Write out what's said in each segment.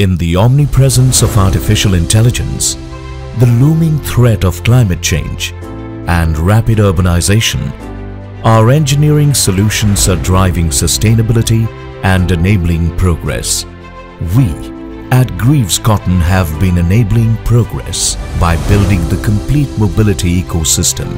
In the omnipresence of artificial intelligence, the looming threat of climate change and rapid urbanization, our engineering solutions are driving sustainability and enabling progress. We at Greaves Cotton have been enabling progress by building the complete mobility ecosystem.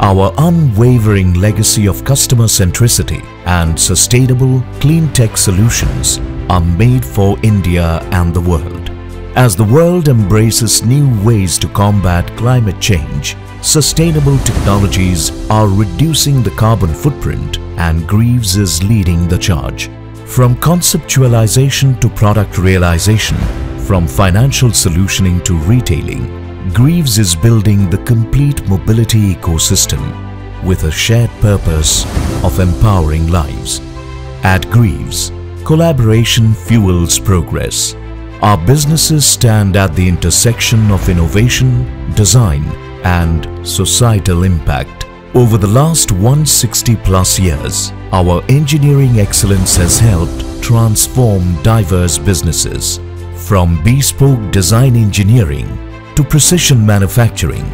Our unwavering legacy of customer centricity and sustainable clean tech solutions are made for India and the world. As the world embraces new ways to combat climate change, sustainable technologies are reducing the carbon footprint and Greaves is leading the charge. From conceptualization to product realization, from financial solutioning to retailing, Greaves is building the complete mobility ecosystem with a shared purpose of empowering lives. At Greaves, collaboration fuels progress. Our businesses stand at the intersection of innovation, design and societal impact. Over the last 160 plus years, our engineering excellence has helped transform diverse businesses. From bespoke design engineering to precision manufacturing,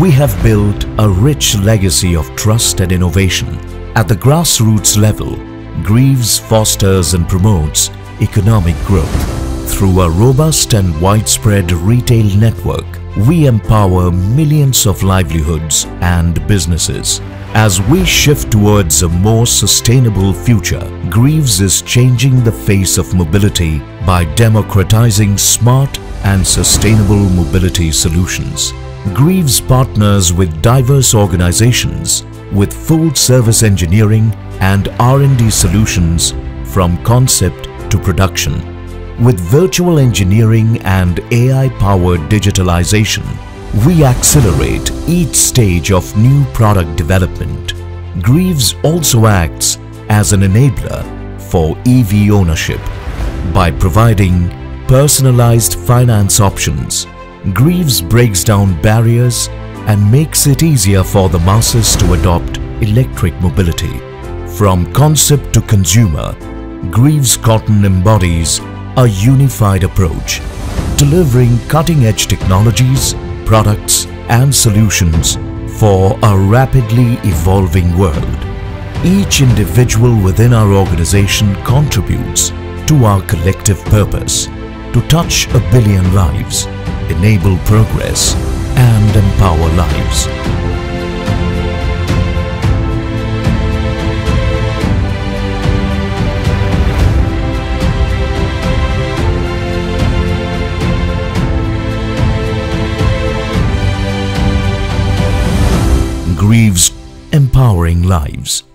we have built a rich legacy of trust and innovation. At the grassroots level, Greaves fosters and promotes economic growth. Through a robust and widespread retail network, we empower millions of livelihoods and businesses. As we shift towards a more sustainable future, Greaves is changing the face of mobility by democratizing smart and sustainable mobility solutions. Greaves partners with diverse organizations with full service engineering and R&D solutions from concept to production. With virtual engineering and AI-powered digitalization, we accelerate each stage of new product development. Greaves also acts as an enabler for EV ownership by providing personalized finance options. Greaves breaks down barriers and makes it easier for the masses to adopt electric mobility. From concept to consumer, Greaves Cotton embodies a unified approach, delivering cutting-edge technologies, products and solutions for a rapidly evolving world. Each individual within our organization contributes to our collective purpose to touch a billion lives, enable progress and lives. Greaves Empowering Lives